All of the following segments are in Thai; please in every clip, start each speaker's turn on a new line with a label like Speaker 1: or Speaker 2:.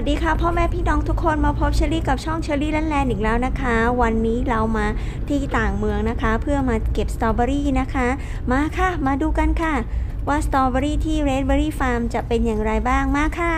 Speaker 1: วัสดีค่ะพ่อแม่พี่น้องทุกคนมาพบเชอรี่กับช่องเชอรี่แลนแลนด์อีกแล้วนะคะ วันนี้เรามาที่ต่างเมืองนะคะ เพื่อมาเก็บสตรอเบอรี่นะคะ มาค่ะ มาดูกันค่ะ ว่าสตรอเบอรี่ที่ Red Berry Farm จะเป็นอย่างไรบ้างมาค่ะ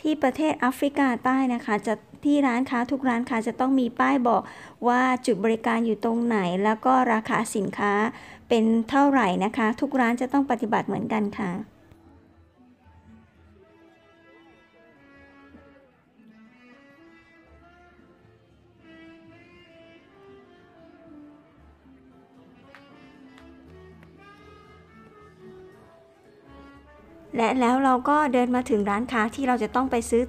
Speaker 1: ที่ประเทศแอฟริกาใต้นะคะจะที่ร้านค้าทุกร้านค้าจะต้องมีป้ายบอกว่าจุดบริการอยู่ตรงไหน แล้วก็ราคาสินค้าเป็นเท่าไหร่นะคะ ทุกร้านจะต้องปฏิบัติเหมือนกันค่ะ และแล้วเราก็เดินมาถึงร้านค้าที่เราจะต้องไปซื้อ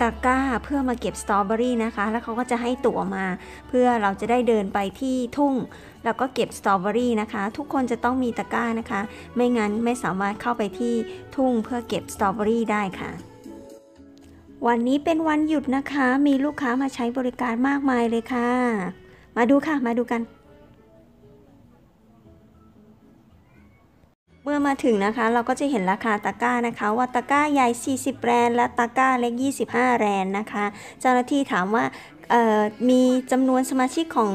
Speaker 1: ตะกร้าเพื่อมาเก็บสตรอเบอรี่นะคะ แล้วเขาก็จะให้ตั๋วมา เพื่อเราจะได้เดินไปที่ทุ่ง แล้วก็เก็บสตรอเบอรี่นะคะ ทุกคนจะต้องมีตะกร้านะคะ ไม่งั้นไม่สามารถเข้าไปที่ทุ่งเพื่อเก็บสตรอเบอรี่ได้ค่ะวันนี้เป็นวันหยุดนะคะ มีลูกค้ามาใช้บริการมากมายเลยค่ะ มาดูค่ะ มาดูกัน เมื่อมาถึงนะคะเราก็จะเห็นราคาตะกร้านะคะ ว่าตะกร้าใหญ่ 40 แรนและตะกร้าเล็ก 25 แรนนะคะ เจ้าหน้าที่ถามว่ามีจำนวนสมาชิกของ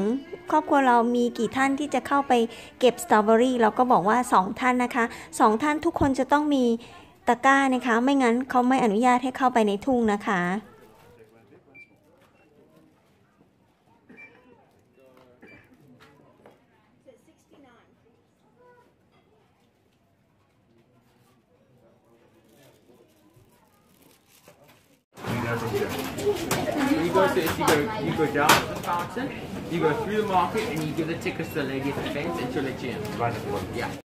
Speaker 1: ครอบครัวเรามีกี่ท่านที่จะเข้าไปเก็บสตรอเบอรี่เราก็บอกว่า 2 ท่านนะคะ 2 ท่านทุกคนจะต้องมีตะกร้านะคะ ไม่งั้นเขาไม่อนุญาตให้เข้าไปในทุ่งนะคะ
Speaker 2: You go to if you go you go down at the fountain, you go through the market and you give the tickets to the lady at the fence and she'll let you in.
Speaker 3: Right the bottom.
Speaker 2: Yeah.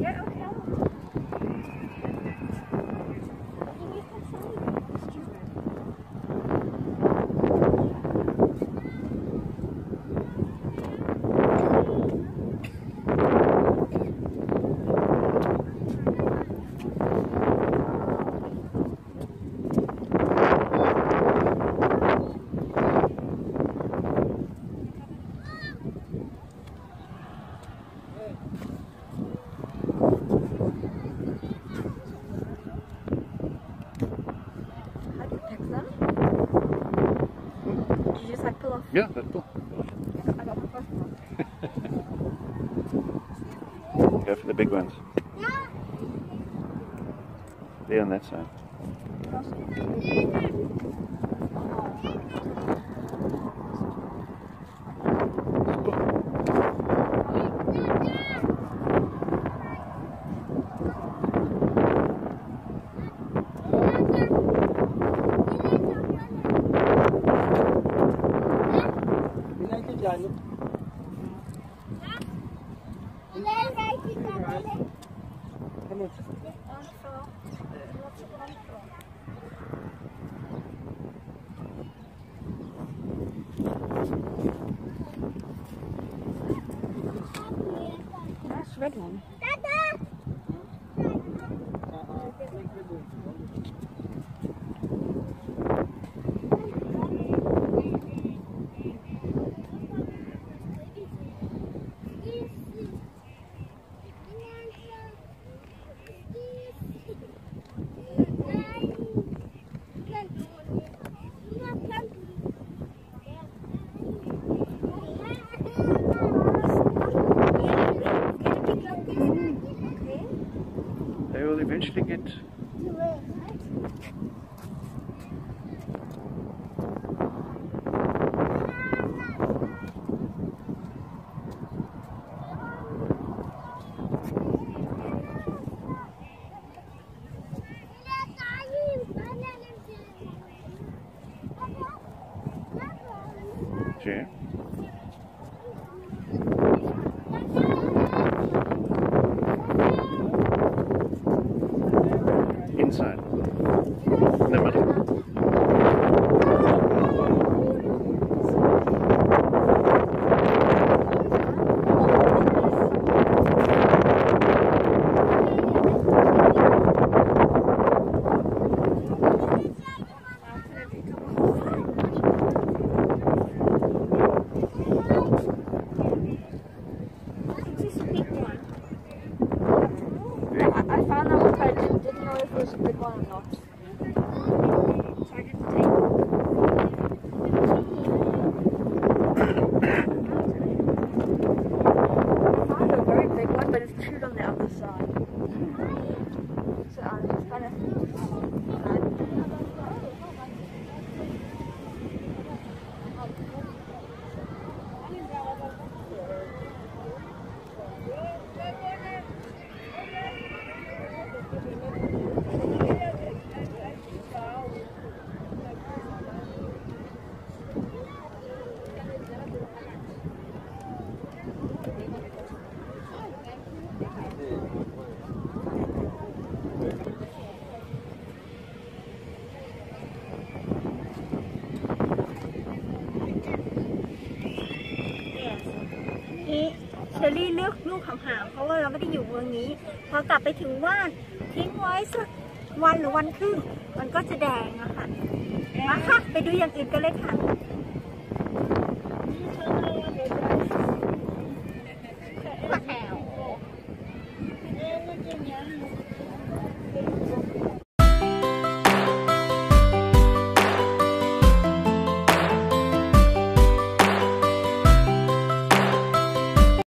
Speaker 3: Yeah, okay.
Speaker 4: Big ones. They're on that side.
Speaker 3: takip ediyoruz. wünschte geht know if it was a big one or not. อกลูกห่างๆเพราะว่าเราไม่ได้อยู่เมืองนี้ พอกลับไปถึงว่านทิ้งไว้สักวันหรือวันครึ่งมันก็จะแดงอะค่ะมาค่ะไปดูอย่างอื่นกันเลยค่ะ